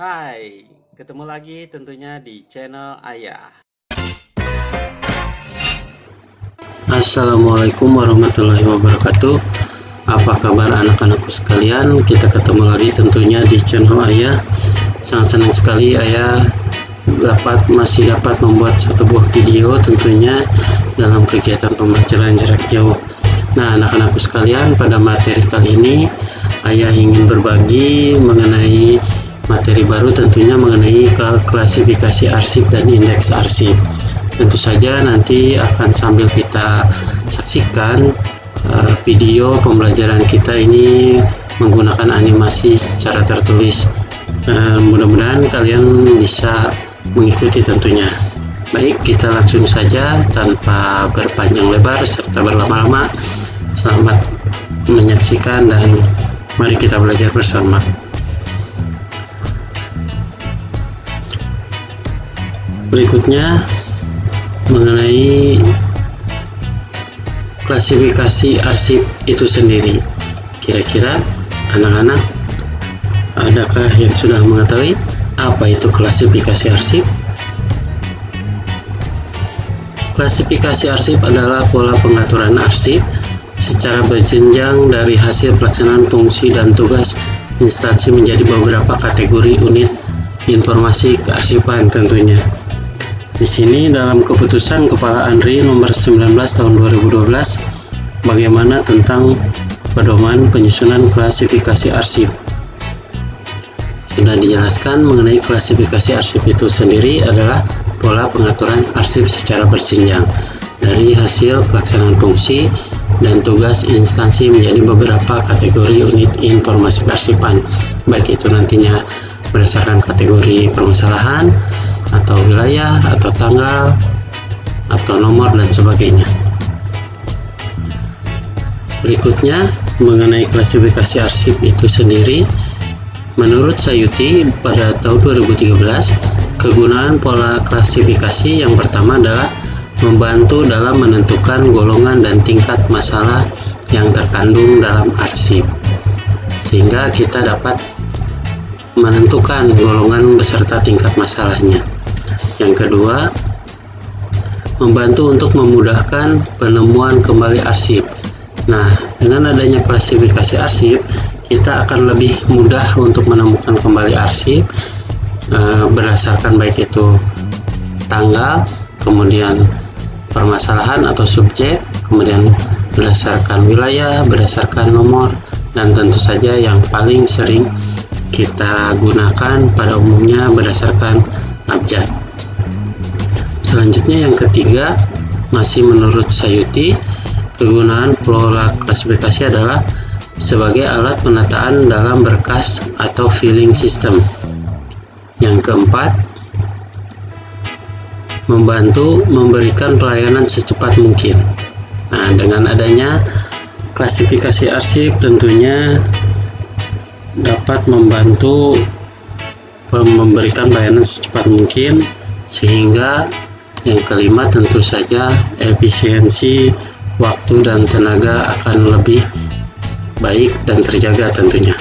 Hai, ketemu lagi tentunya di channel Ayah. Assalamualaikum warahmatullahi wabarakatuh. Apa kabar anak-anakku sekalian? Kita ketemu lagi tentunya di channel Ayah. Sangat senang sekali Ayah dapat masih dapat membuat satu buah video tentunya dalam kegiatan pembelajaran jarak jauh. Nah anak-anakku sekalian pada materi kali ini Ayah ingin berbagi mengenai materi baru tentunya mengenai klasifikasi arsip dan indeks arsip. Tentu saja nanti akan sambil kita saksikan uh, video pembelajaran kita ini menggunakan animasi secara tertulis. Uh, mudah-mudahan kalian bisa mengikuti tentunya. Baik kita langsung saja tanpa berpanjang lebar serta berlama-lama. Selamat menyaksikan dan mari kita belajar bersama berikutnya mengenai klasifikasi arsip itu sendiri. Kira-kira anak-anak adakah yang sudah mengetahui apa itu klasifikasi arsip? Klasifikasi arsip adalah pola pengaturan arsip secara berjenjang dari hasil pelaksanaan fungsi dan tugas instansi menjadi beberapa kategori unit informasi kearsipan tentunya. Di sini dalam keputusan Kepala Andri nomor 19 tahun 2012 bagaimana tentang pedoman penyusunan klasifikasi arsip. Sudah dijelaskan mengenai klasifikasi arsip itu sendiri adalah pola pengaturan arsip secara berjenjang dari hasil pelaksanaan fungsi dan tugas instansi menjadi beberapa kategori unit informasi kearsipan baik itu nantinya berdasarkan kategori permasalahan atau wilayah atau tanggal atau nomor dan sebagainya berikutnya mengenai klasifikasi arsip itu sendiri menurut Sayuti pada tahun 2013 kegunaan pola klasifikasi yang pertama adalah membantu dalam menentukan golongan dan tingkat masalah yang terkandung dalam arsip sehingga kita dapat menentukan golongan beserta tingkat masalahnya. Yang kedua, membantu untuk memudahkan penemuan kembali arsip. Nah, dengan adanya klasifikasi arsip, kita akan lebih mudah untuk menemukan kembali arsip eh, berdasarkan baik itu tanggal, kemudian permasalahan atau subjek, kemudian berdasarkan wilayah, berdasarkan nomor, dan tentu saja yang paling sering kita gunakan pada umumnya berdasarkan abjad. Selanjutnya yang ketiga, masih menurut Sayuti, kegunaan pola klasifikasi adalah sebagai alat penataan dalam berkas atau filing system. Yang keempat, membantu memberikan pelayanan secepat mungkin. Nah, dengan adanya klasifikasi arsip tentunya dapat membantu memberikan pelayanan secepat mungkin sehingga yang kelima tentu saja efisiensi waktu dan tenaga akan lebih baik dan terjaga tentunya.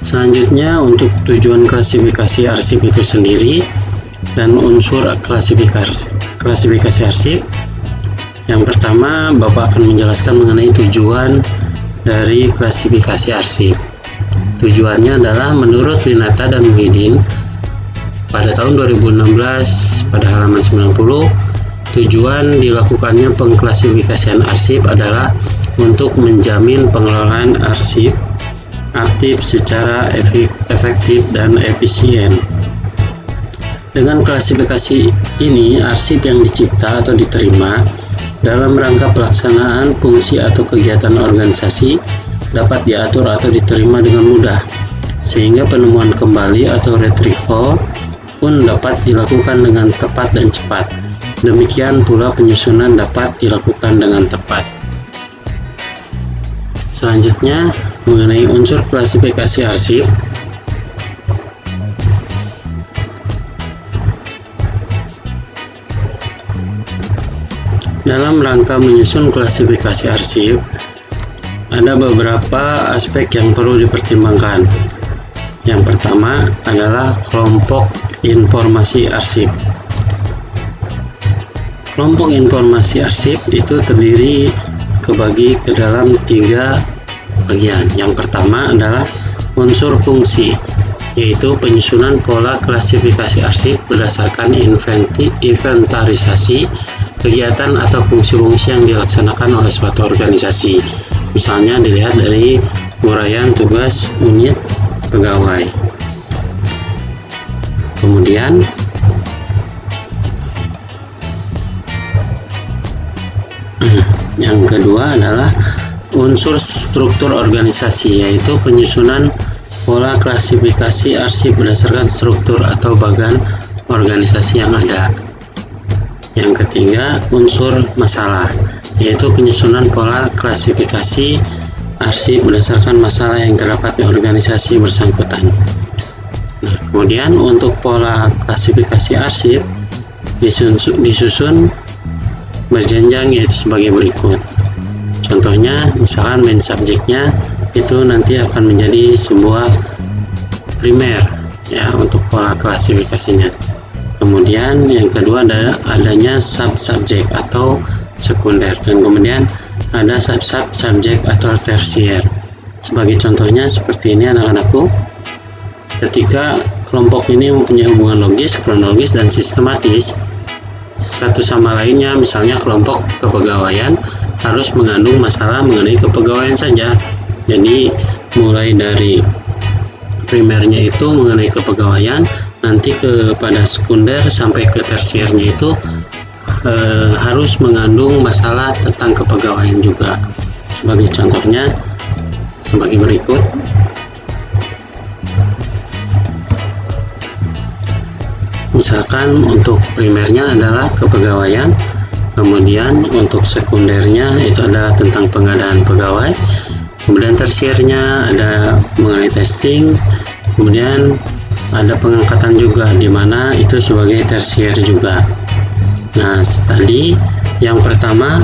Selanjutnya untuk tujuan klasifikasi arsip itu sendiri dan unsur klasifikasi klasifikasi arsip. Yang pertama, Bapak akan menjelaskan mengenai tujuan dari klasifikasi arsip. Tujuannya adalah menurut Winata dan Muhyiddin pada tahun 2016 pada halaman 90 tujuan dilakukannya pengklasifikasian arsip adalah untuk menjamin pengelolaan arsip aktif secara efektif dan efisien. Dengan klasifikasi ini, arsip yang dicipta atau diterima dalam rangka pelaksanaan fungsi atau kegiatan organisasi dapat diatur atau diterima dengan mudah, sehingga penemuan kembali atau retrieval pun dapat dilakukan dengan tepat dan cepat. Demikian pula penyusunan dapat dilakukan dengan tepat. Selanjutnya, mengenai unsur klasifikasi arsip, Dalam rangka menyusun klasifikasi arsip, ada beberapa aspek yang perlu dipertimbangkan. Yang pertama adalah kelompok informasi arsip. Kelompok informasi arsip itu terdiri kebagi ke dalam tiga bagian. Yang pertama adalah unsur fungsi, yaitu penyusunan pola klasifikasi arsip berdasarkan inventarisasi kegiatan atau fungsi-fungsi yang dilaksanakan oleh suatu organisasi. Misalnya dilihat dari uraian tugas unit pegawai. Kemudian yang kedua adalah unsur struktur organisasi yaitu penyusunan pola klasifikasi arsip berdasarkan struktur atau bagan organisasi yang ada. Yang ketiga, unsur masalah yaitu penyusunan pola klasifikasi arsip berdasarkan masalah yang terdapat di organisasi bersangkutan. Nah, kemudian untuk pola klasifikasi arsip disusun, disusun berjenjang yaitu sebagai berikut. Contohnya, misalkan main subjeknya itu nanti akan menjadi sebuah primer ya untuk pola klasifikasinya. Kemudian yang kedua adalah adanya sub subjek atau sekunder dan kemudian ada sub-sub subjek atau tersier. Sebagai contohnya seperti ini anak-anakku. Ketika kelompok ini mempunyai hubungan logis, kronologis, dan sistematis, satu sama lainnya, misalnya kelompok kepegawaian harus mengandung masalah mengenai kepegawaian saja. Jadi mulai dari primernya itu mengenai kepegawaian, nanti kepada sekunder sampai ke tersiernya itu e, harus mengandung masalah tentang kepegawaian juga. Sebagai contohnya sebagai berikut. Misalkan untuk primernya adalah kepegawaian kemudian untuk sekundernya itu adalah tentang pengadaan pegawai kemudian tersiernya ada mengenai testing kemudian ada pengangkatan juga di mana itu sebagai tersier juga Nah, tadi yang pertama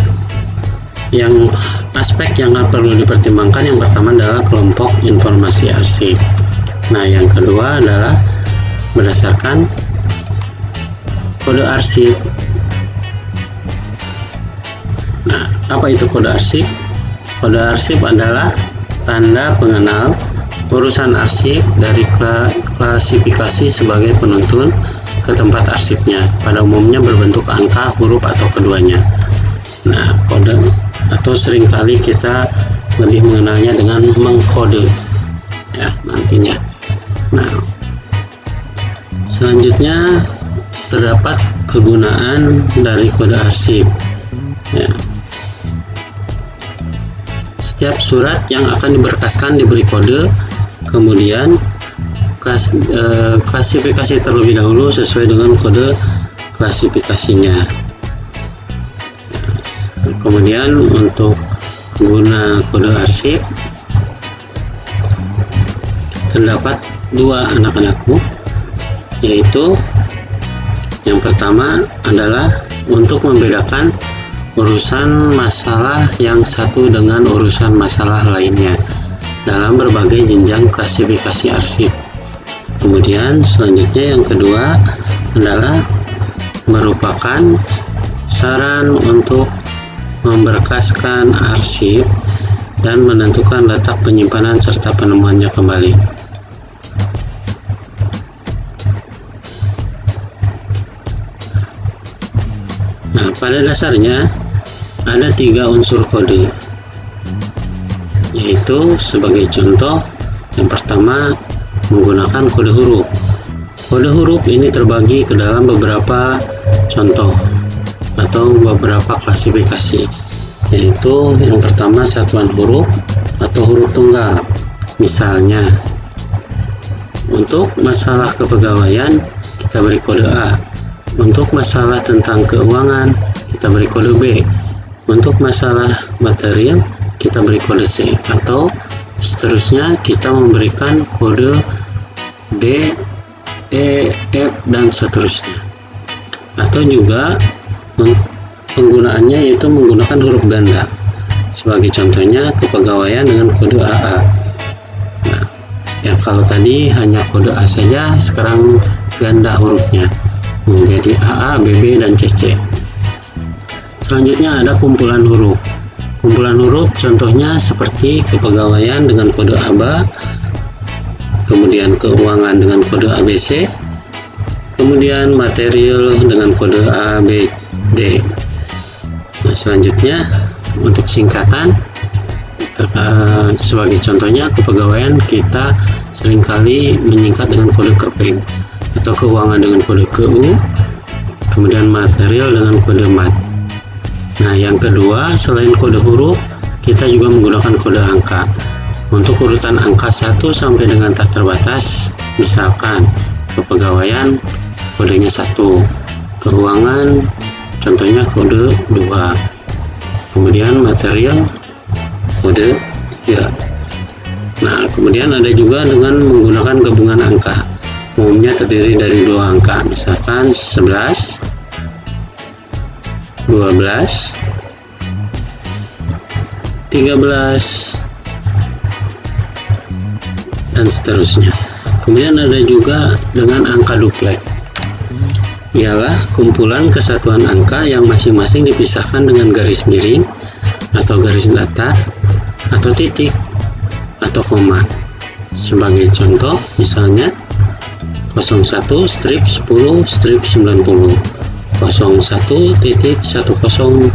yang aspek yang perlu dipertimbangkan yang pertama adalah kelompok informasi arsip. Nah, yang kedua adalah berdasarkan kode arsip. Nah, apa itu kode arsip? Kode arsip adalah tanda pengenal urusan arsip dari klasifikasi sebagai penuntun ke tempat arsipnya. Pada umumnya berbentuk angka, huruf, atau keduanya. Nah, kode atau sering kali kita lebih mengenalnya dengan mengkode ya nantinya. Nah, selanjutnya terdapat kegunaan dari kode arsip. Ya. Setiap surat yang akan diberkaskan diberi kode, kemudian klas, eh, klasifikasi terlebih dahulu sesuai dengan kode klasifikasinya. Kemudian untuk guna kode arsip terdapat dua anak-anakku yaitu yang pertama adalah untuk membedakan urusan masalah yang satu dengan urusan masalah lainnya dalam berbagai jenjang klasifikasi arsip kemudian selanjutnya yang kedua adalah merupakan saran untuk memberkaskan arsip dan menentukan letak penyimpanan serta penemuannya kembali. Nah, pada dasarnya ada tiga unsur kode, yaitu sebagai contoh, yang pertama menggunakan kode huruf. Kode huruf ini terbagi ke dalam beberapa contoh atau beberapa klasifikasi, yaitu yang pertama satuan huruf atau huruf tunggal. Misalnya, untuk masalah kepegawaian kita beri kode A. Untuk masalah tentang keuangan kita beri kode B. Untuk masalah material kita beri kode C atau seterusnya kita memberikan kode D, E, F dan seterusnya. Atau juga penggunaannya yaitu menggunakan huruf ganda. Sebagai contohnya kepegawaian dengan kode AA nah ya kalau tadi hanya kode A saja sekarang ganda hurufnya menjadi AA, BB, dan CC selanjutnya ada kumpulan huruf kumpulan huruf contohnya seperti kepegawaian dengan kode ABA kemudian keuangan dengan kode ABC kemudian material dengan kode ABD nah selanjutnya untuk singkatan uh, sebagai contohnya kepegawaian kita sering kali menyingkat dengan kode KP atau keuangan dengan kode KU kemudian material dengan kode MAT nah yang kedua selain kode huruf kita juga menggunakan kode angka. Untuk urutan angka 1 sampai dengan tak terbatas misalkan kepegawaian kodenya 1 keuangan contohnya kode 2 kemudian material kode 3 nah kemudian ada juga dengan menggunakan gabungan angka. Umumnya terdiri dari dua angka misalkan 11 12 13 dan seterusnya. Kemudian ada juga dengan angka duplex ialah kumpulan kesatuan angka yang masing-masing dipisahkan dengan garis miring atau garis datar atau titik atau koma. Sebagai contoh misalnya 01 strip 10 strip 90 01 titik 1090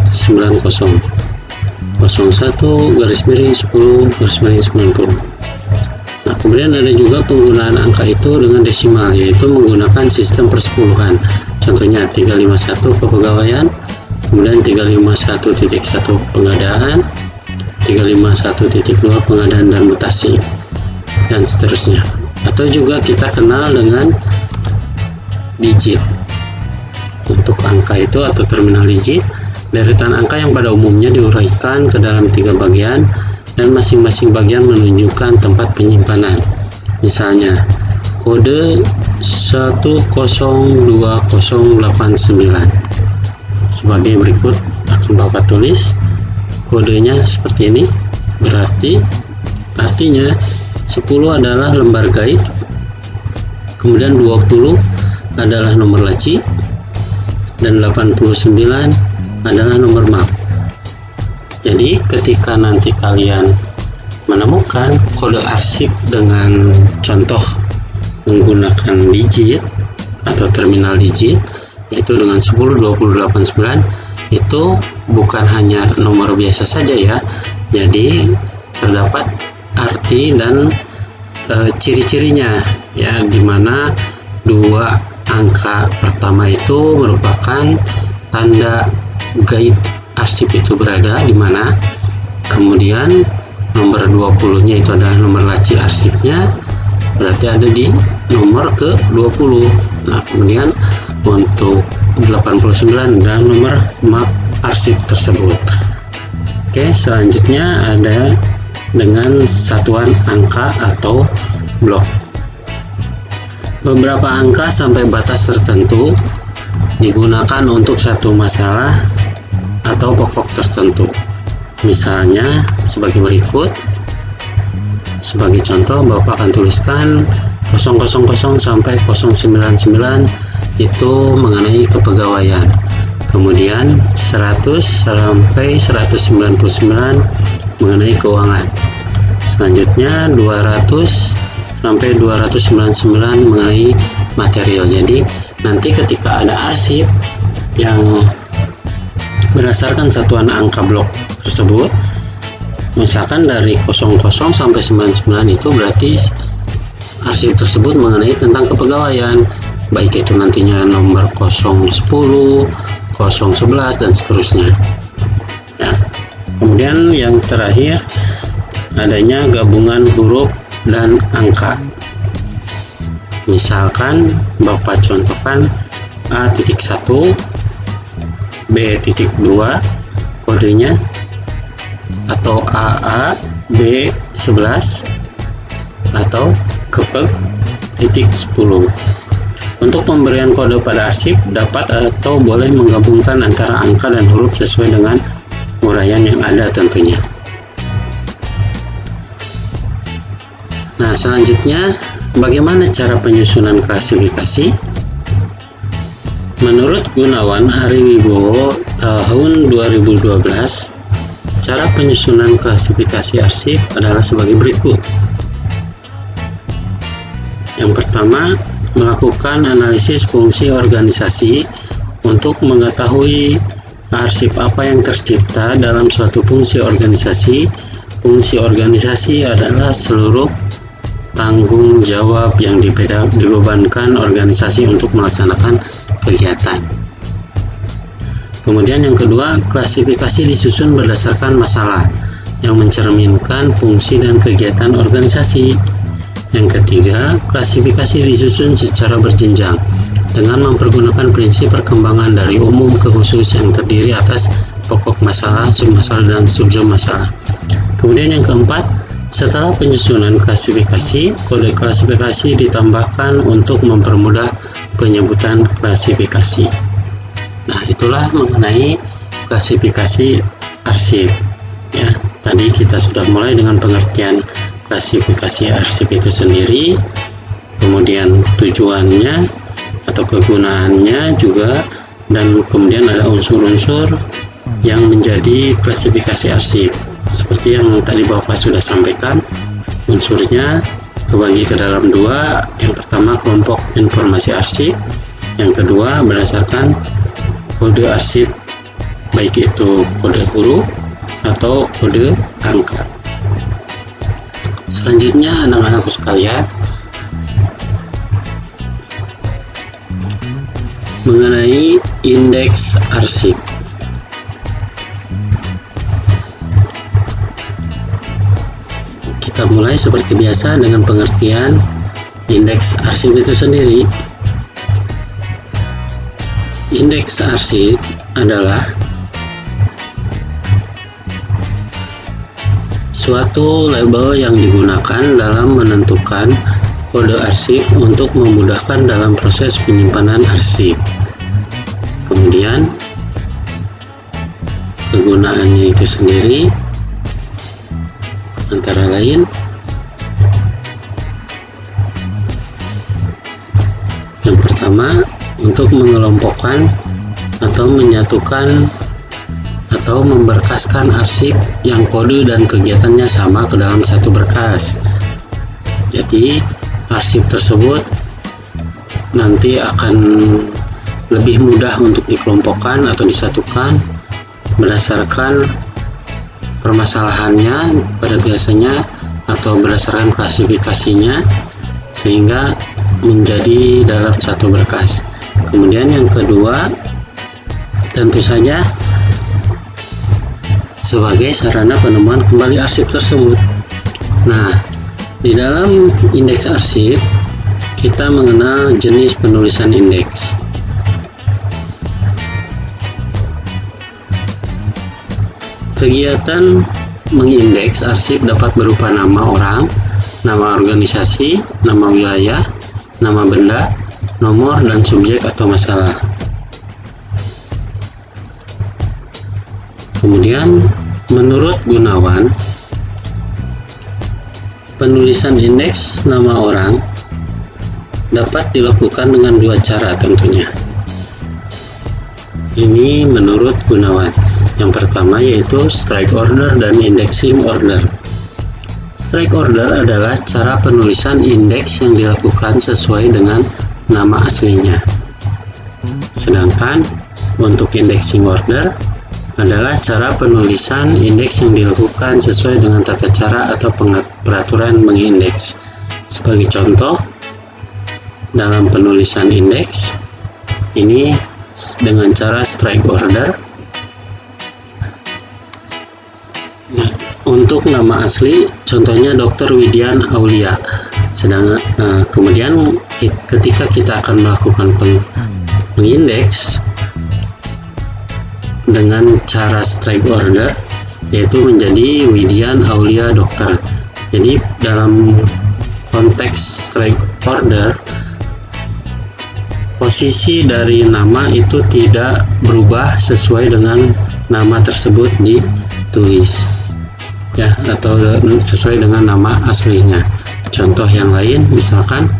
01 garis miring 10 garis miring 90 Nah, kemudian ada juga penggunaan angka itu dengan desimal, yaitu menggunakan sistem persepuluhan. Contohnya 351 kepegawaian, kemudian 351.1 pengadaan, 351.2 pengadaan dan mutasi dan seterusnya. Atau juga kita kenal dengan digit untuk angka itu atau terminal digit deretan angka yang pada umumnya diuraikan ke dalam tiga bagian dan masing-masing bagian menunjukkan tempat penyimpanan. Misalnya kode 102089 sebagai berikut akan Bapak tulis kodenya seperti ini. Berarti artinya 10 adalah lembar guide kemudian 20 adalah nomor laci dan 89 adalah nomor map jadi ketika nanti kalian menemukan kode arsip dengan contoh menggunakan digit atau terminal digit yaitu dengan 10 20 89 itu bukan hanya nomor biasa saja ya. Jadi terdapat arti dan e, ciri-cirinya ya di mana dua angka pertama itu merupakan tanda guide arsip itu berada di mana. Kemudian nomor 20 nya itu adalah nomor laci arsipnya berarti ada di nomor ke 20 nah kemudian untuk 89 dan nomor map arsip tersebut. Oke selanjutnya ada dengan satuan angka atau blok beberapa angka sampai batas tertentu digunakan untuk satu masalah atau pokok tertentu. Misalnya sebagai berikut. Sebagai contoh Bapak akan tuliskan 000 sampai 099 itu mengenai kepegawaian. Kemudian 100 sampai 199 mengenai keuangan. Selanjutnya 200 sampai 299 mengenai material. Jadi nanti ketika ada arsip yang berdasarkan satuan angka blok tersebut misalkan dari 00 sampai 99 itu berarti arsip tersebut mengenai tentang kepegawaian. Baik itu nantinya nomor 010 011 dan seterusnya. Ya. kemudian yang terakhir adanya gabungan huruf dan angka misalkan Bapak contohkan A titik 1 B titik 2 kodenya atau AA B 11 atau kepeg titik 10 untuk pemberian kode pada arsip dapat atau boleh menggabungkan antara angka dan huruf sesuai dengan uraian yang ada tentunya. Nah, selanjutnya bagaimana cara penyusunan klasifikasi? Menurut Gunawan Ariwibowo tahun 2012, cara penyusunan klasifikasi arsip adalah sebagai berikut. Yang pertama, melakukan analisis fungsi organisasi untuk mengetahui arsip apa yang tercipta dalam suatu fungsi organisasi. Fungsi organisasi adalah seluruh tanggung jawab yang dibebankan organisasi untuk melaksanakan kegiatan. Kemudian yang kedua, klasifikasi disusun berdasarkan masalah yang mencerminkan fungsi dan kegiatan organisasi. Yang ketiga, klasifikasi disusun secara berjenjang dengan mempergunakan prinsip perkembangan dari umum ke khusus yang terdiri atas pokok masalah, submasalah, dan subsub masalah. Kemudian yang keempat, setelah penyusunan klasifikasi, kode klasifikasi ditambahkan untuk mempermudah penyebutan klasifikasi. Nah, itulah mengenai klasifikasi arsip. Ya, tadi kita sudah mulai dengan pengertian klasifikasi arsip itu sendiri kemudian tujuannya atau kegunaannya juga dan kemudian ada unsur-unsur yang menjadi klasifikasi arsip seperti yang tadi Bapak sudah sampaikan unsurnya kebagi ke dalam dua. Yang pertama kelompok informasi arsip. Yang kedua berdasarkan kode arsip baik itu kode huruf atau kode angka. Selanjutnya anak-anakku sekalian mengenai indeks arsip kita mulai seperti biasa dengan pengertian indeks arsip itu sendiri indeks arsip adalah suatu label yang digunakan dalam menentukan kode arsip untuk memudahkan dalam proses penyimpanan arsip. Kemudian, kegunaannya itu sendiri antara lain yang pertama untuk mengelompokkan atau menyatukan atau memberkaskan arsip yang kode dan kegiatannya sama ke dalam satu berkas. Jadi, arsip tersebut nanti akan lebih mudah untuk dikelompokkan atau disatukan berdasarkan permasalahannya pada biasanya atau berdasarkan klasifikasinya sehingga menjadi dalam satu berkas. Kemudian yang kedua tentu saja sebagai sarana penemuan kembali arsip tersebut. Nah, di dalam indeks arsip kita mengenal jenis penulisan indeks. Kegiatan mengindeks arsip dapat berupa nama orang, nama organisasi, nama wilayah, nama benda, nomor, dan subjek atau masalah. Kemudian Menurut Gunawan, penulisan indeks nama orang dapat dilakukan dengan dua cara tentunya. Ini menurut Gunawan. Yang pertama yaitu strike order dan indexing order. Strike order adalah cara penulisan indeks yang dilakukan sesuai dengan nama aslinya. Sedangkan untuk indexing order adalah cara penulisan indeks yang dilakukan sesuai dengan tata cara atau peraturan mengindeks. Sebagai contoh, dalam penulisan indeks, ini dengan cara strike order. Untuk nama asli, contohnya Dr. Widian Aulia. Sedang uh, kemudian ketika kita akan melakukan pengindeks, dengan cara strike order yaitu menjadi Widian Aulia Dokter. Jadi dalam konteks strike order posisi dari nama itu tidak berubah sesuai dengan nama tersebut ditulis ya atau sesuai dengan nama aslinya. contoh yang lain misalkan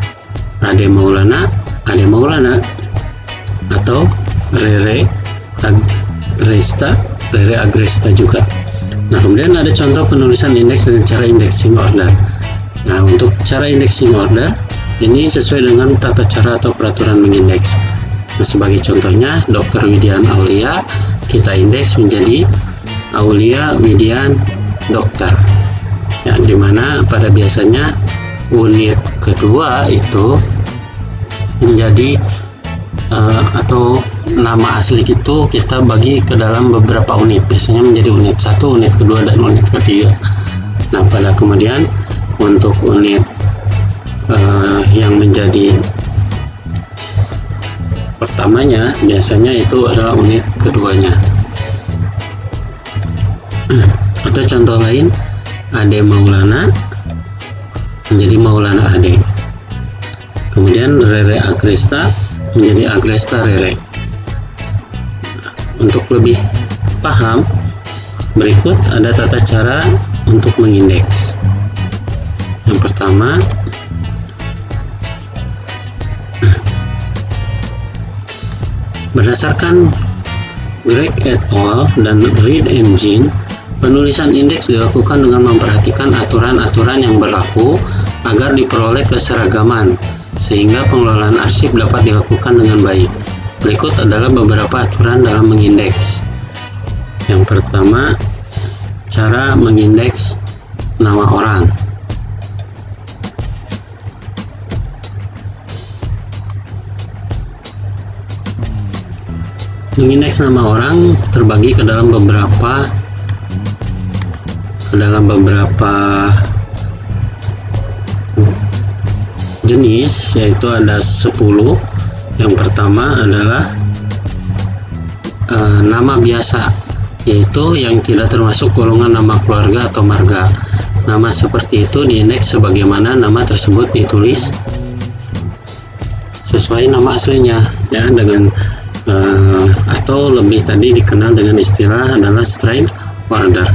Ade Maulana Ade Maulana atau Rere Agresta Rere Agresta juga nah kemudian ada contoh penulisan indeks dengan cara indexing order nah untuk cara indexing order ini sesuai dengan tata cara atau peraturan mengindeks nah, sebagai contohnya Dr. Widian Aulia kita indeks menjadi Aulia Widian Dokter. Ya di mana pada biasanya unit kedua itu menjadi uh, atau nama asli itu kita bagi ke dalam beberapa unit. Biasanya menjadi unit satu unit kedua dan unit ketiga. Nah pada kemudian untuk unit uh, yang menjadi pertamanya biasanya itu adalah unit keduanya atau contoh lain Ade Maulana menjadi Maulana Ade kemudian Rere Agresta menjadi Agresta Rere untuk lebih paham berikut ada tata cara untuk mengindeks yang pertama berdasarkan Greg et al. dan Reed Engine Penulisan indeks dilakukan dengan memperhatikan aturan-aturan yang berlaku agar diperoleh keseragaman, sehingga pengelolaan arsip dapat dilakukan dengan baik. Berikut adalah beberapa aturan dalam mengindeks. Yang pertama, cara mengindeks nama orang. Mengindeks nama orang terbagi ke dalam beberapa dalam beberapa jenis yaitu ada 10 yang pertama adalah e, nama biasa yaitu yang tidak termasuk golongan nama keluarga atau marga. Nama seperti itu diindeks sebagaimana nama tersebut ditulis sesuai nama aslinya ya dengan e, atau lebih tadi dikenal dengan istilah adalah strike order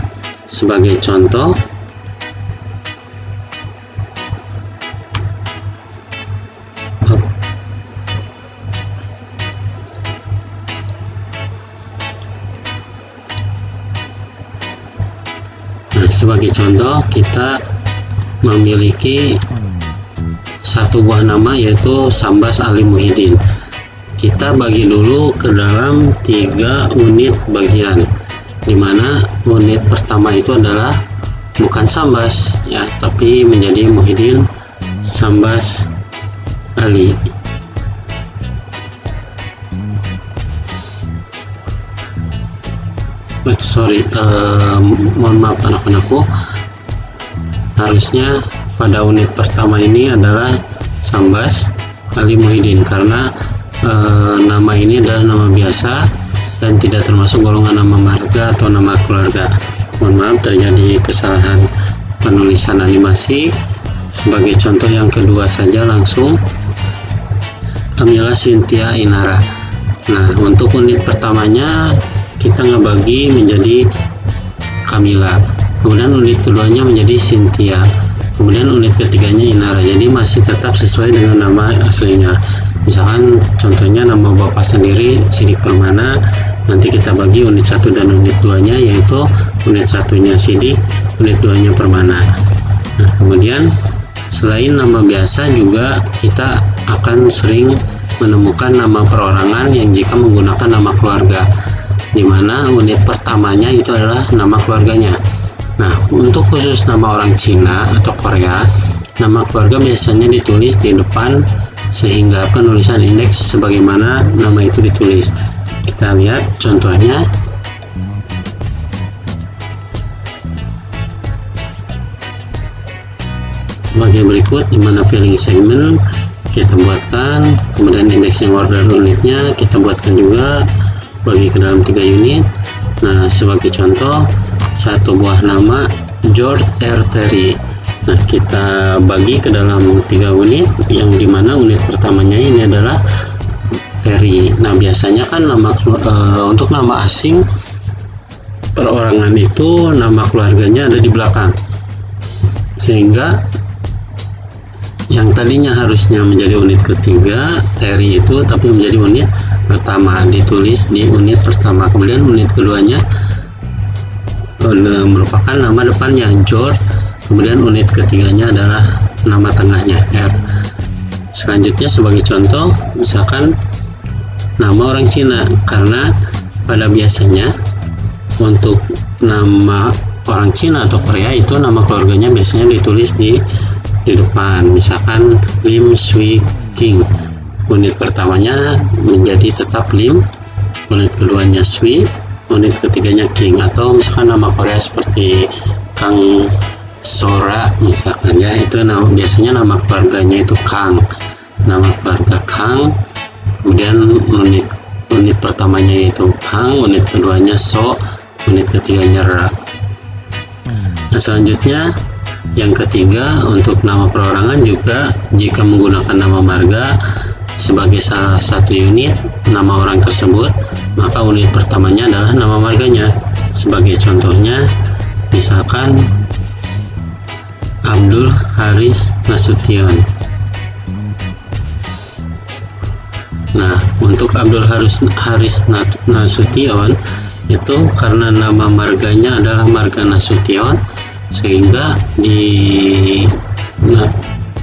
sebagai contoh Nah, sebagai contoh kita memiliki satu buah nama yaitu Sambas Ali Muhyiddin. Kita bagi dulu ke dalam tiga unit bagian di mana unit pertama itu adalah bukan Sambas ya tapi menjadi Muhyiddin Sambas Ali. But sorry uh, mohon maaf anak-anakku. Harusnya pada unit pertama ini adalah Sambas Ali Muhyiddin karena uh, nama ini adalah nama biasa dan tidak termasuk golongan nama marga atau nama keluarga. Mohon maaf terjadi kesalahan penulisan animasi. Sebagai contoh yang kedua saja langsung. Kamila Cynthia Inara. Nah untuk unit pertamanya kita ngebagi menjadi Kamila. Kemudian unit keduanya menjadi Cynthia. Kemudian unit ketiganya Inara. Jadi masih tetap sesuai dengan nama aslinya misalkan contohnya nama bapak sendiri sidik permana nanti kita bagi unit satu dan unit 2 nya yaitu unit satunya sidik unit 2 nya permana. Nah kemudian selain nama biasa juga kita akan sering menemukan nama perorangan yang jika menggunakan nama keluarga di mana unit pertamanya itu adalah nama keluarganya. Nah untuk khusus nama orang Cina atau Korea nama keluarga biasanya ditulis di depan sehingga penulisan indeks sebagaimana nama itu ditulis. Kita lihat contohnya. Sebagai berikut di mana filling segment kita buatkan kemudian indeks yang order unitnya kita buatkan juga bagi ke dalam tiga unit. Nah sebagai contoh satu buah nama George R. Terry Nah, kita bagi ke dalam tiga unit yang di mana unit pertamanya ini adalah Terry. Nah, biasanya kan nama uh, untuk nama asing perorangan itu nama keluarganya ada di belakang. Sehingga yang tadinya harusnya menjadi unit ketiga Terry itu tapi menjadi unit pertama ditulis di unit pertama kemudian unit keduanya merupakan nama depannya George kemudian unit ketiganya adalah nama tengahnya R. Selanjutnya sebagai contoh misalkan nama orang Cina karena pada biasanya untuk nama orang Cina atau Korea itu nama keluarganya biasanya ditulis di di depan. Misalkan Lim Sui King unit pertamanya menjadi tetap Lim unit keduanya Sui unit ketiganya King atau misalkan nama Korea seperti Kang Sora misalkan ya itu nama biasanya nama keluarganya itu Kang. Nama keluarga Kang kemudian unit unit pertamanya itu Kang unit keduanya So unit ketiganya Ra. Nah selanjutnya yang ketiga, untuk nama perorangan juga jika menggunakan nama marga sebagai salah satu unit nama orang tersebut, maka unit pertamanya adalah nama marganya. Sebagai contohnya, misalkan Abdul Haris Nasution. Nah, untuk Abdul Haris Haris Nasution itu karena nama marganya adalah marga Nasution, sehingga di nah,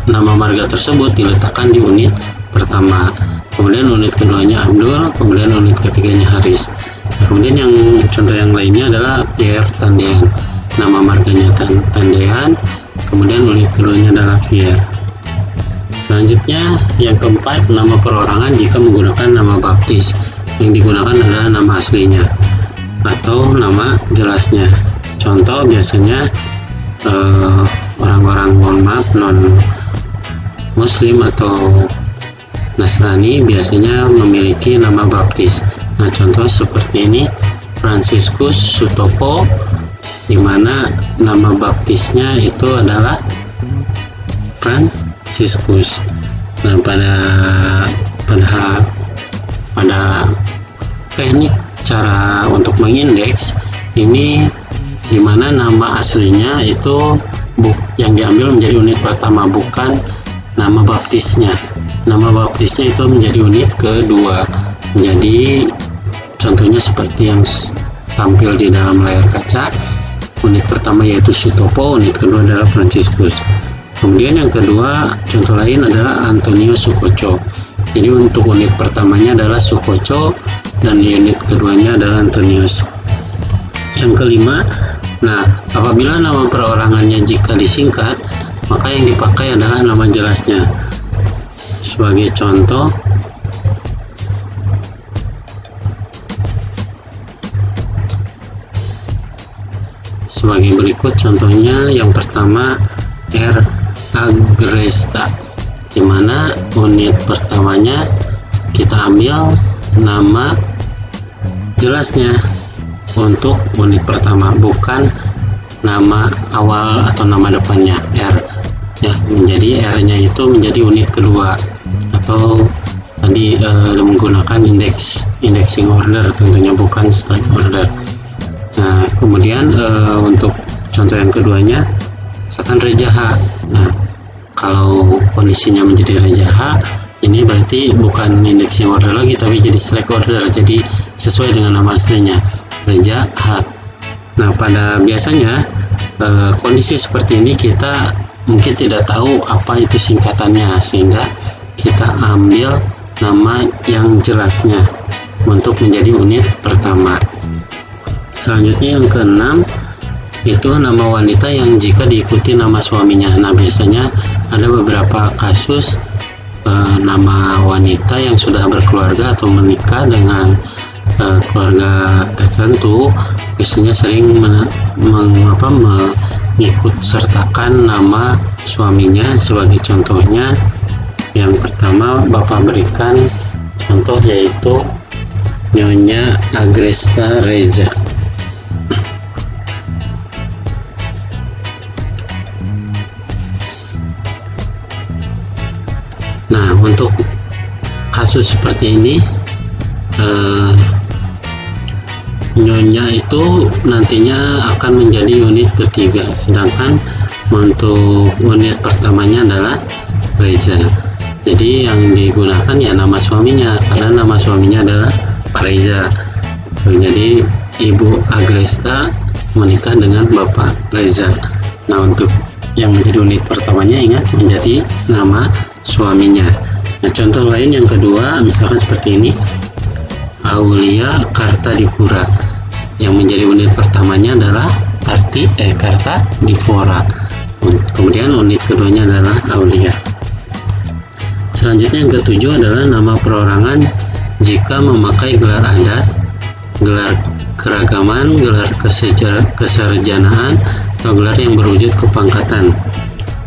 nama marga tersebut diletakkan di unit pertama. Kemudian unit keduanya Abdul kemudian unit ketiganya Haris. Nah, kemudian yang contoh yang lainnya adalah Pierre Tandean. Nama marganya Tan Tandean kemudian unit keduanya adalah Pierre. Selanjutnya yang keempat nama perorangan jika menggunakan nama baptis. Yang digunakan adalah nama aslinya atau nama jelasnya. Contoh biasanya eh, orang-orang mohon maaf non muslim atau Nasrani biasanya memiliki nama baptis. Nah contoh seperti ini Franciscus Sutopo di mana nama baptisnya itu adalah Franciscus. Nah pada pada pada teknik cara untuk mengindeks ini di mana nama aslinya itu buk yang diambil menjadi unit pertama bukan nama baptisnya. Nama baptisnya itu menjadi unit kedua. Jadi contohnya seperti yang tampil di dalam layar kaca unit pertama yaitu Sutopo unit kedua adalah Franciscus. Kemudian yang kedua contoh lain adalah Antonio Sukoco jadi untuk unit pertamanya adalah Sukoco dan unit keduanya adalah Antonius. Yang kelima Nah, apabila nama perorangannya jika disingkat, maka yang dipakai adalah nama jelasnya. Sebagai contoh, sebagai berikut. Contohnya yang pertama R Agresta di mana unit pertamanya kita ambil nama jelasnya untuk unit pertama bukan nama awal atau nama depannya R. Ya menjadi R nya itu menjadi unit kedua atau tadi e, menggunakan indeks indexing order tentunya bukan strike order nah kemudian e, untuk contoh yang keduanya misalkan reja H nah kalau kondisinya menjadi reja H ini berarti bukan indexing order lagi tapi jadi strike order jadi sesuai dengan nama aslinya Reja H. Nah, pada biasanya e, kondisi seperti ini kita mungkin tidak tahu apa itu singkatannya sehingga kita ambil nama yang jelasnya untuk menjadi unit pertama. Selanjutnya yang keenam itu nama wanita yang jika diikuti nama suaminya. Nah, biasanya ada beberapa kasus e, nama wanita yang sudah berkeluarga atau menikah dengan uh, keluarga tertentu biasanya sering men, meng, apa, mengikut sertakan nama suaminya sebagai contohnya yang pertama Bapak berikan contoh yaitu Nyonya Agresta Reza Nah untuk kasus seperti ini eh, nyonya itu nantinya akan menjadi unit ketiga. Sedangkan untuk unit pertamanya adalah Reza. Jadi yang digunakan ya nama suaminya karena nama suaminya adalah Pak Reza. Jadi Ibu Agresta menikah dengan Bapak Reza. Nah untuk yang menjadi unit pertamanya ingat menjadi nama suaminya. Nah contoh lain yang kedua misalkan seperti ini. Aulia Kartadipura. Yang menjadi unit pertamanya adalah Karti eh Karta Divora kemudian unit keduanya adalah Aulia. Selanjutnya yang ketujuh adalah nama perorangan jika memakai gelar adat, gelar keragaman, gelar kesarjanaan, atau gelar yang berwujud kepangkatan.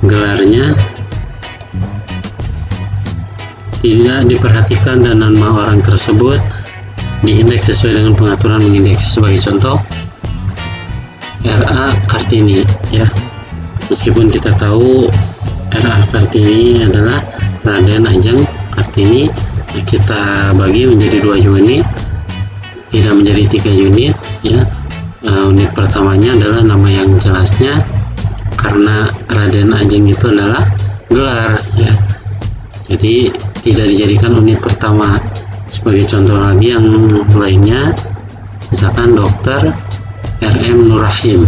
Gelarnya tidak diperhatikan dan nama orang tersebut diindeks sesuai dengan pengaturan mengindeks. Sebagai contoh, RA Kartini ya. Meskipun kita tahu RA Kartini adalah Raden Ajeng Kartini kita bagi menjadi dua unit tidak menjadi tiga unit ya. Uh, unit pertamanya adalah nama yang jelasnya karena Raden Ajeng itu adalah gelar ya. Jadi tidak dijadikan unit pertama. Sebagai contoh lagi yang lainnya misalkan dokter RM Nurrahim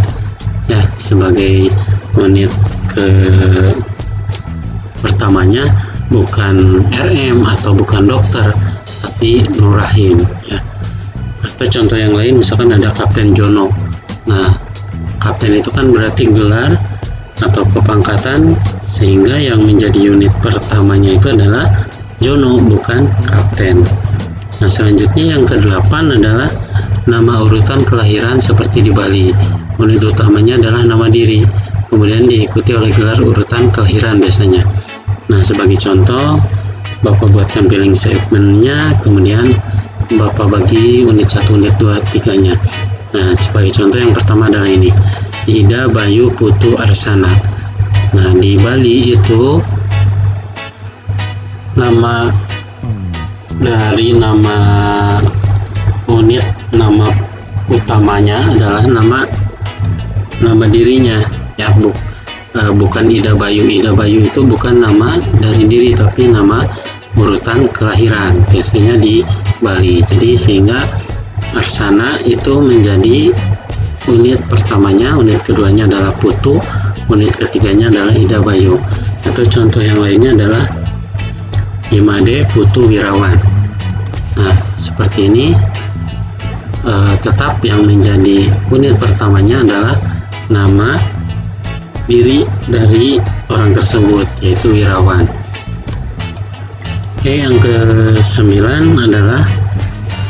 ya. Sebagai unit ke pertamanya bukan RM atau bukan dokter tapi Nurrahim ya atau contoh yang lain misalkan ada Kapten Jono. Nah Kapten itu kan berarti gelar atau kepangkatan sehingga yang menjadi unit pertamanya itu adalah Jono bukan Kapten. Nah selanjutnya yang kedelapan adalah nama urutan kelahiran seperti di Bali. Unit utamanya adalah nama diri kemudian diikuti oleh gelar urutan kelahiran biasanya. Nah, sebagai contoh, Bapak buat tampilan segmennya, kemudian Bapak bagi unit 1, unit 2, 3 nya. Nah, sebagai contoh yang pertama adalah ini. Ida Bayu Putu Arsana. Nah, di Bali itu nama dari nama unit nama utamanya adalah nama nama dirinya ya bu uh, bukan Ida Bayu Ida Bayu itu bukan nama dari diri tapi nama urutan kelahiran biasanya di Bali. Jadi sehingga Arsana itu menjadi unit pertamanya. Unit keduanya adalah Putu. Unit ketiganya adalah Ida Bayu atau contoh yang lainnya adalah Imade Putu Wirawan. Nah seperti ini uh, tetap yang menjadi unit pertamanya adalah nama diri dari orang tersebut yaitu wirawan oke yang ke sembilan adalah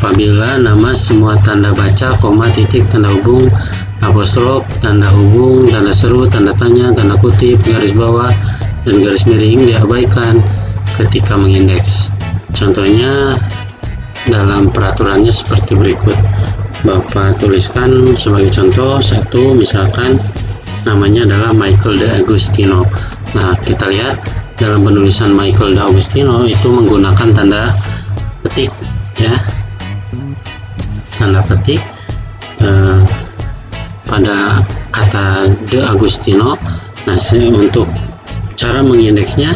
apabila nama semua tanda baca koma titik tanda hubung apostrof tanda hubung tanda seru tanda tanya tanda kutip garis bawah dan garis miring diabaikan ketika mengindeks. Contohnya dalam peraturannya seperti berikut. Bapak tuliskan sebagai contoh satu misalkan namanya adalah Michael de Agustino nah kita lihat dalam penulisan Michael de Agustino itu menggunakan tanda petik ya. Tanda petik eh, pada kata de Agustino nah untuk cara mengindeksnya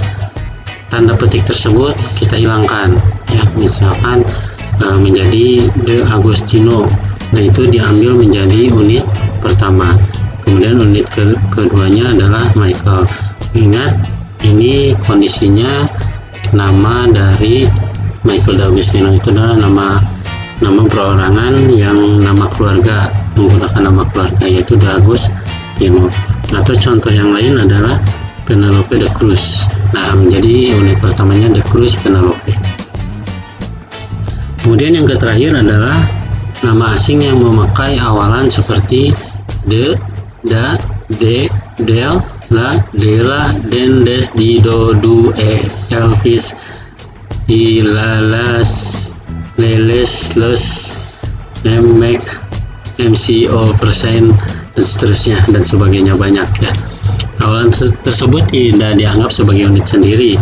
tanda petik tersebut kita hilangkan ya. Misalkan eh, menjadi de Agustino nah itu diambil menjadi unit pertama. Kemudian unit ke keduanya adalah Michael. Ingat ini kondisinya nama dari Michael D'Agostino itu adalah nama nama perorangan yang nama keluarga menggunakan nama keluarga yaitu D'Agostino atau contoh yang lain adalah Penelope de Cruz. Nah menjadi unit pertamanya de Cruz Penelope. Kemudian yang terakhir adalah nama asing yang memakai awalan seperti de da de del la de la den des di do du e elvis ilalas leles los nemek MCO persen dan seterusnya dan sebagainya banyak ya. Awalan tersebut tidak dianggap sebagai unit sendiri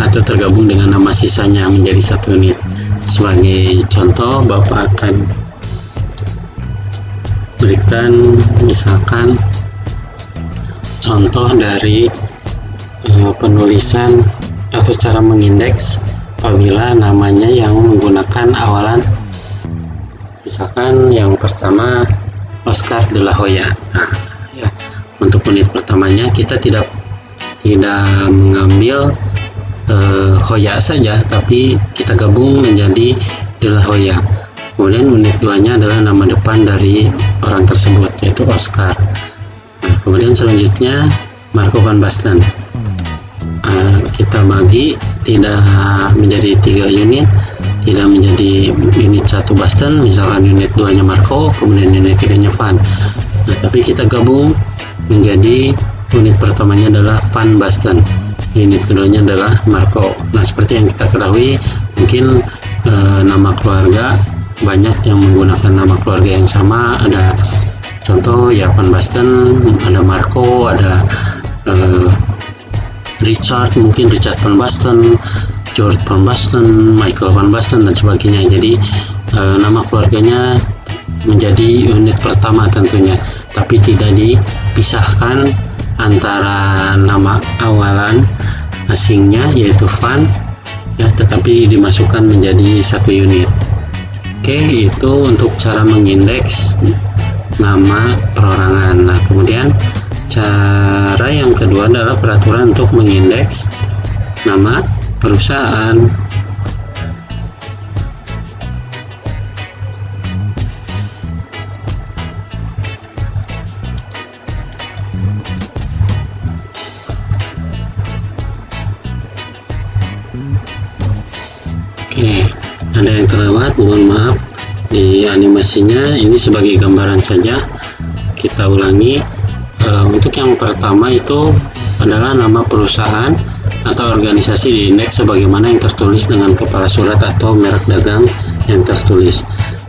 atau tergabung dengan nama sisanya menjadi satu unit. Sebagai contoh Bapak akan berikan misalkan contoh dari uh, penulisan atau cara mengindeks apabila namanya yang menggunakan awalan. Misalkan yang pertama Oscar de la Hoya. Nah, ya untuk unit pertamanya kita tidak tidak mengambil uh, Hoya saja tapi kita gabung menjadi de la Hoya. Kemudian unit duanya adalah nama depan dari orang tersebut yaitu Oscar kemudian selanjutnya Marco van Basten. Uh, kita bagi tidak menjadi tiga unit tidak menjadi unit satu Boston misalkan unit duanya Marco kemudian unit tiganya Van. Nah tapi kita gabung menjadi unit pertamanya adalah Van Boston unit keduanya adalah Marco. Nah seperti yang kita ketahui mungkin e, nama keluarga banyak yang menggunakan nama keluarga yang sama. Ada contoh ya Van Basten ada Marco ada e, Richard mungkin Richard Van Basten George Van Basten, Michael Van Basten dan sebagainya. Jadi e, nama keluarganya menjadi unit pertama tentunya, tapi tidak dipisahkan antara nama awalan asingnya yaitu Van ya tetapi dimasukkan menjadi satu unit. Oke, itu untuk cara mengindeks nama perorangan. Nah, kemudian cara yang kedua adalah peraturan untuk mengindeks nama perusahaan. Oke, ada yang terlewat, mohon maaf di animasinya ini sebagai gambaran saja. Kita ulangi. Uh, untuk yang pertama itu adalah nama perusahaan atau organisasi di indeks sebagaimana yang tertulis dengan kepala surat atau merek dagang yang tertulis.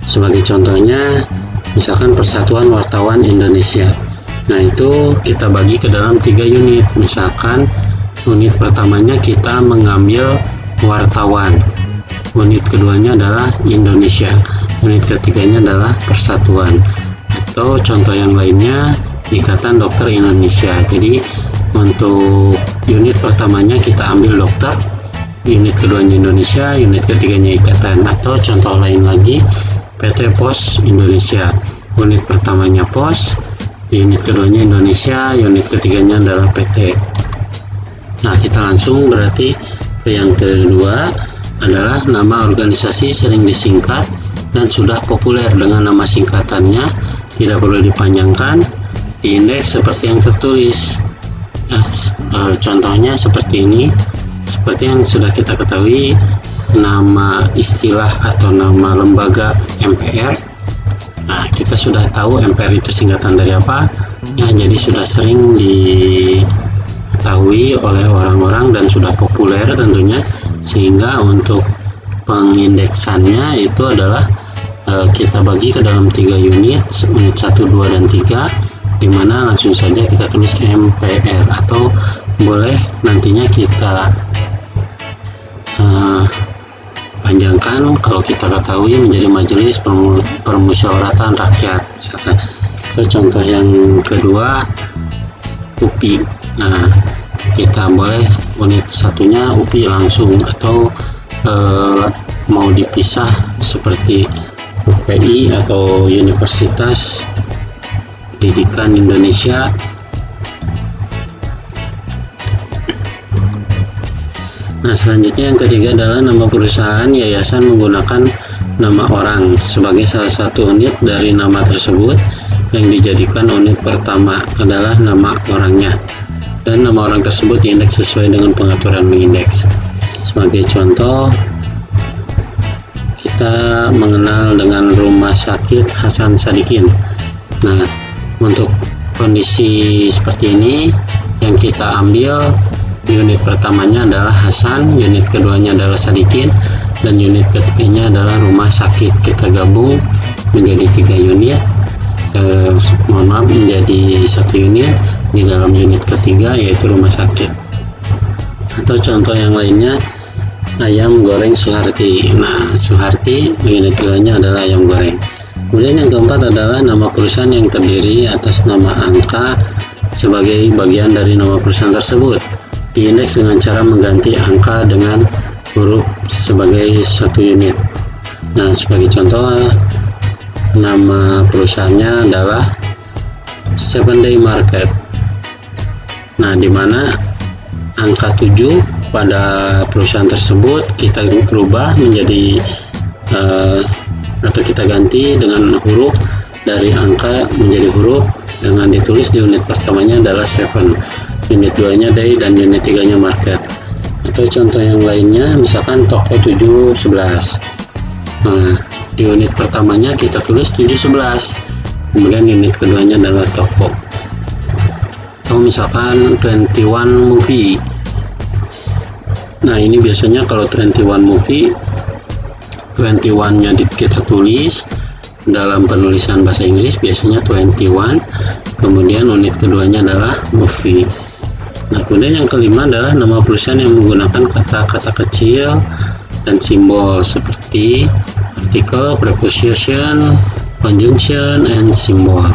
Sebagai contohnya, misalkan Persatuan Wartawan Indonesia. Nah, itu kita bagi ke dalam tiga unit. Misalkan unit pertamanya kita mengambil wartawan. Unit keduanya adalah Indonesia. Unit ketiganya adalah Persatuan. Atau contoh yang lainnya Ikatan Dokter Indonesia. Jadi untuk unit pertamanya kita ambil dokter unit keduanya Indonesia unit ketiganya ikatan atau contoh lain lagi PT Pos Indonesia unit pertamanya Pos unit keduanya Indonesia unit ketiganya adalah PT nah kita langsung berarti ke yang kedua adalah nama organisasi sering disingkat dan sudah populer dengan nama singkatannya tidak perlu dipanjangkan di indeks seperti yang tertulis Nah, contohnya seperti ini. Seperti yang sudah kita ketahui, nama istilah atau nama lembaga MPR. Nah, kita sudah tahu MPR itu singkatan dari apa. Ya, jadi sudah sering diketahui oleh orang-orang dan sudah populer tentunya sehingga untuk pengindeksannya itu adalah e, kita bagi ke dalam tiga unit, unit 1, 2, dan 3 di mana langsung saja kita tulis MPR atau boleh nantinya kita uh, panjangkan kalau kita ketahui menjadi majelis permusyawaratan rakyat. Itu contoh yang kedua UPI nah kita boleh unit satunya UPI langsung atau uh, mau dipisah seperti UPI atau Universitas Pendidikan Indonesia. Nah selanjutnya yang ketiga adalah nama perusahaan yayasan menggunakan nama orang sebagai salah satu unit dari nama tersebut yang dijadikan unit pertama adalah nama orangnya. Dan nama orang tersebut diindeks sesuai dengan pengaturan mengindeks sebagai contoh kita mengenal dengan rumah sakit Hasan Sadikin. Nah untuk kondisi seperti ini yang kita ambil unit pertamanya adalah Hasan unit keduanya adalah Sadikin dan unit ketiganya adalah rumah sakit. Kita gabung menjadi tiga unit eh, mohon maaf menjadi satu unit di dalam unit ketiga yaitu rumah sakit atau contoh yang lainnya ayam goreng Suharti nah Suharti keduanya adalah ayam goreng. Kemudian yang keempat adalah nama perusahaan yang terdiri atas nama angka sebagai bagian dari nama perusahaan tersebut. diindeks dengan cara mengganti angka dengan huruf sebagai satu unit. Nah sebagai contoh nama perusahaannya adalah Seven Day Market. Nah di mana angka 7 pada perusahaan tersebut kita rubah menjadi uh, atau kita ganti dengan huruf dari angka menjadi huruf dengan ditulis di unit pertamanya adalah 7 unit 2 nya day dan unit 3 nya market. Atau contoh yang lainnya misalkan toko 711 nah di unit pertamanya kita tulis 711 kemudian unit keduanya adalah toko. Atau misalkan 21 movie nah ini biasanya kalau 21 movie 21 nya kita tulis dalam penulisan bahasa Inggris biasanya 21 kemudian unit keduanya adalah movie. Nah kemudian yang kelima adalah nama perusahaan yang menggunakan kata-kata kecil dan simbol seperti artikel, preposition, conjunction, and symbol.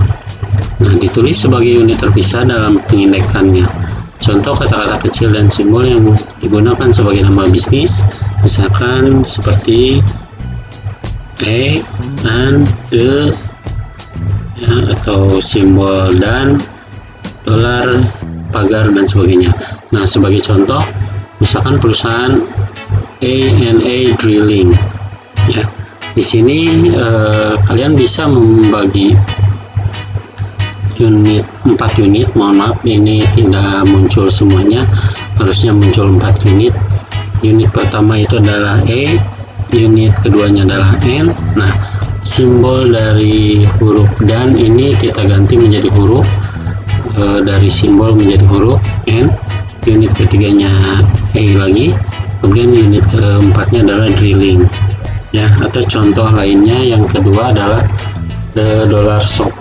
Nah ditulis sebagai unit terpisah dalam pengindekannya contoh kata-kata kecil dan simbol yang digunakan sebagai nama bisnis misalkan seperti A and the ya, atau simbol dan dolar pagar dan sebagainya. Nah sebagai contoh misalkan perusahaan A&A Drilling ya. Di sini eh, kalian bisa membagi unit 4 unit mohon maaf ini tidak muncul semuanya. Harusnya muncul 4 unit. Unit pertama itu adalah E unit keduanya adalah N. Nah simbol dari huruf dan ini kita ganti menjadi huruf. E, dari simbol menjadi huruf N. Unit ketiganya E lagi. Kemudian unit keempatnya adalah drilling ya. Atau contoh lainnya yang kedua adalah the dollar shop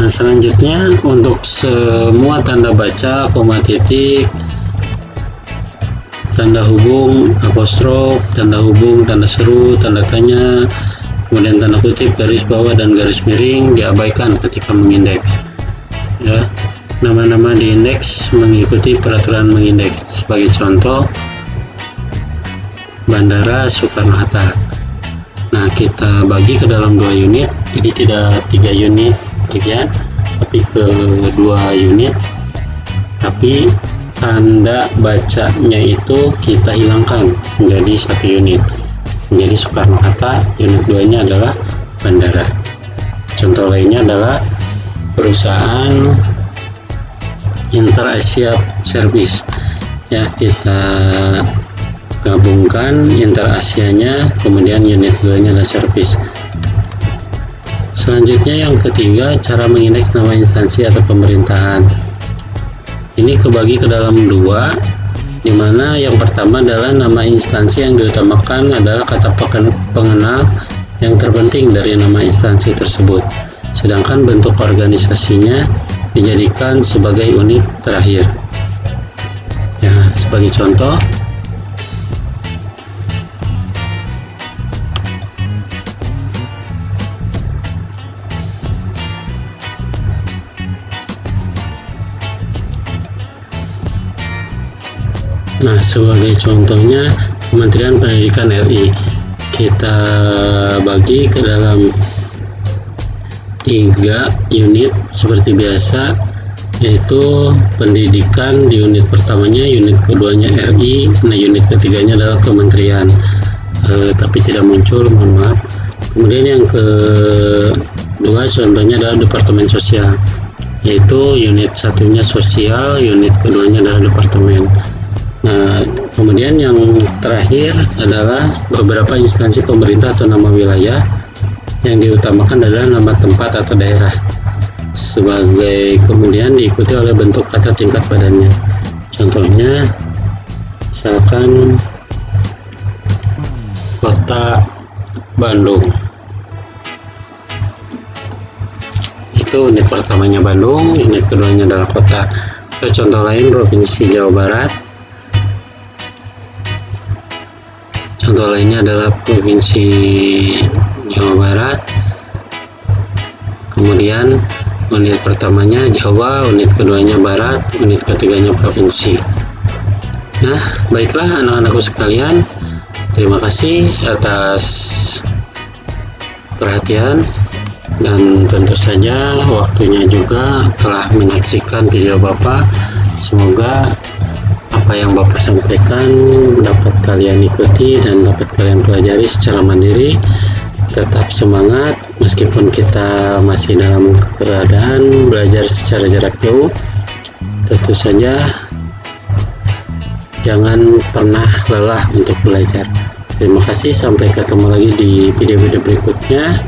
nah selanjutnya untuk semua tanda baca koma titik tanda hubung apostrof tanda hubung tanda seru tanda tanya kemudian tanda kutip garis bawah dan garis miring diabaikan ketika mengindeks. Ya nama-nama di indeks mengikuti peraturan mengindeks. Sebagai contoh Bandara Soekarno-Hatta nah kita bagi ke dalam dua unit jadi tidak tiga unit ya tapi ke dua unit. Tapi tanda bacanya itu kita hilangkan menjadi satu unit. Menjadi Soekarno-Hatta unit 2 nya adalah bandara. Contoh lainnya adalah perusahaan Inter Asia Service. Ya kita gabungkan Inter Asianya kemudian unit 2 nya adalah service selanjutnya yang ketiga cara mengindeks nama instansi atau pemerintahan. Ini kebagi ke dalam dua di mana yang pertama adalah nama instansi yang diutamakan adalah kata pengenal yang terpenting dari nama instansi tersebut. Sedangkan bentuk organisasinya dijadikan sebagai unit terakhir. Ya sebagai contoh Nah, sebagai contohnya Kementerian Pendidikan RI kita bagi ke dalam tiga unit seperti biasa yaitu pendidikan di unit pertamanya, unit keduanya RI, nah unit ketiganya adalah kementerian e, tapi tidak muncul, mohon maaf. Kemudian yang kedua contohnya adalah departemen sosial, yaitu unit satunya sosial, unit keduanya adalah departemen. Nah, kemudian yang terakhir adalah beberapa instansi pemerintah atau nama wilayah yang diutamakan adalah nama tempat atau daerah sebagai kemudian diikuti oleh bentuk kata tingkat badannya. Contohnya, misalkan kota Bandung. Itu unit pertamanya Bandung, unit keduanya adalah kota. Contoh lain Provinsi Jawa Barat, contoh lainnya adalah provinsi Jawa Barat. Kemudian unit pertamanya Jawa unit keduanya Barat unit ketiganya Provinsi. Nah baiklah anak-anakku sekalian terima kasih atas perhatian dan tentu saja waktunya juga telah menyaksikan video Bapak. Semoga apa yang Bapak sampaikan dapat kalian ikuti dan dapat kalian pelajari secara mandiri. Tetap semangat meskipun kita masih dalam keadaan belajar secara jarak jauh tentu saja jangan pernah lelah untuk belajar. Terima kasih sampai ketemu lagi di video-video berikutnya.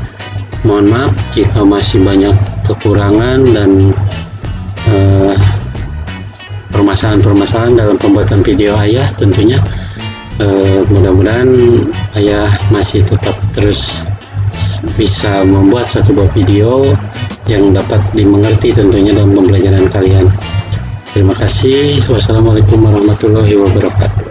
Mohon maaf jika masih banyak kekurangan dan permasalahan-permasalahan dalam pembuatan video ayah tentunya uh, mudah-mudahan ayah masih tetap terus bisa membuat satu buah video yang dapat dimengerti tentunya dalam pembelajaran kalian. Terima kasih. Wassalamualaikum warahmatullahi wabarakatuh.